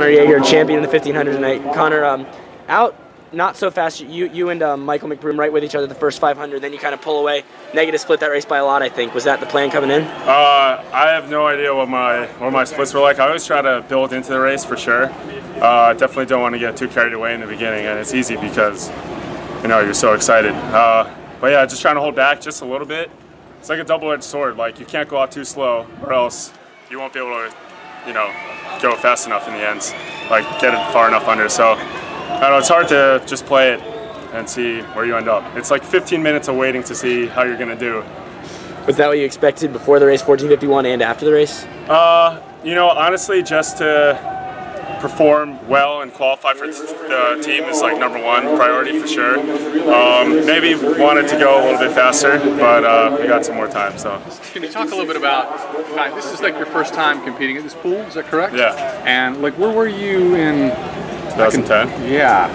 Connor Jaeger, champion in the 1500 tonight. Connor, um, out not so fast. You you and um, Michael McBroom right with each other the first 500. Then you kind of pull away. Negative split that race by a lot. I think was that the plan coming in? Uh, I have no idea what my what my splits were like. I always try to build into the race for sure. Uh, definitely don't want to get too carried away in the beginning, and it's easy because you know you're so excited. Uh, but yeah, just trying to hold back just a little bit. It's like a double-edged sword. Like you can't go out too slow, or else you won't be able to, you know, go fast enough in the ends. Like get it far enough under. So I don't know. It's hard to just play it and see where you end up. It's like 15 minutes of waiting to see how you're gonna do. Was that what you expected before the race, 1451, and after the race? Uh, you know, honestly, just to perform well and qualify for the team is like number one priority for sure. Um, maybe wanted to go a little bit faster, but uh, we got some more time. So. Can you talk a little bit about this is like your first time competing at this pool? Is that correct? Yeah. And like, where were you in? 2010. Yeah.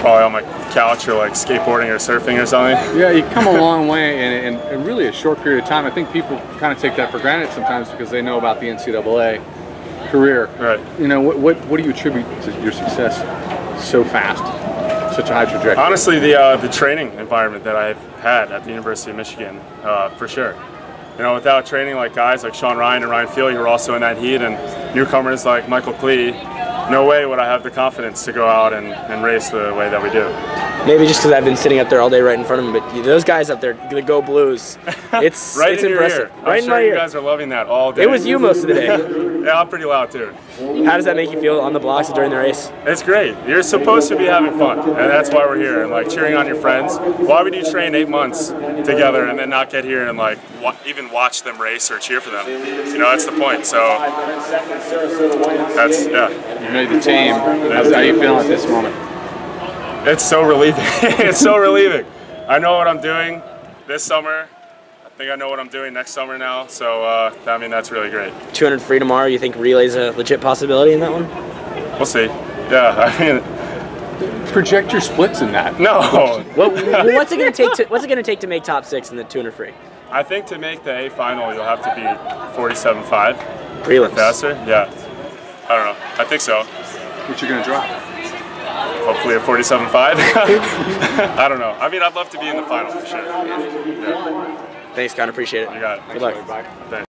Probably on my couch or like skateboarding or surfing or something. Yeah, you come a long way in, in, in really a short period of time. I think people kind of take that for granted sometimes because they know about the NCAA career. Right. You know, what, what, what do you attribute to your success so fast, such a high trajectory? Honestly, the uh, the training environment that I've had at the University of Michigan, uh, for sure. You know, without training like guys like Sean Ryan and Ryan Feeley, who are also in that heat, and newcomers like Michael Klueh, no way would I have the confidence to go out and, and race the way that we do. Maybe just because I've been sitting up there all day right in front of him, but those guys up there, the Go Blues, it's right it's in impressive. Your ear. Right I'm in sure my you ear. guys are loving that all day. It was you most of the day. yeah, I'm pretty loud too. How does that make you feel on the blocks during the race? It's great. You're supposed to be having fun, and that's why we're here and like cheering on your friends. Why would you train eight months together and then not get here and like wa- even watch them race or cheer for them? You know, that's the point. So that's yeah. You made the team. How's, how you feeling at this moment? It's so relieving. it's so relieving. I know what I'm doing this summer. I think I know what I'm doing next summer now. So uh, I mean, that's really great. 200 free tomorrow. You think relay's a legit possibility in that one? We'll see. Yeah, I mean, Project your splits in that. no. What, what's it gonna take to What's it gonna take to make top six in the 200 free? I think to make the A final, you'll have to be 47.5 Prelims. faster. Yeah. I don't know. I think so. What you gonna drop? Hopefully a 47.5. I don't know. I mean, I'd love to be in the final for sure. Yeah, Thanks, Con. Appreciate it. you got it. Good luck. Bye. Thanks.